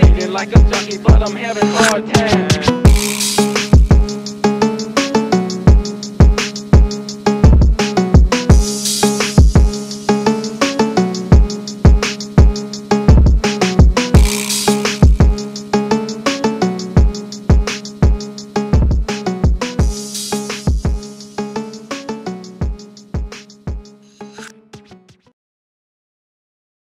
Thinking like a junkie, but I'm having hard time.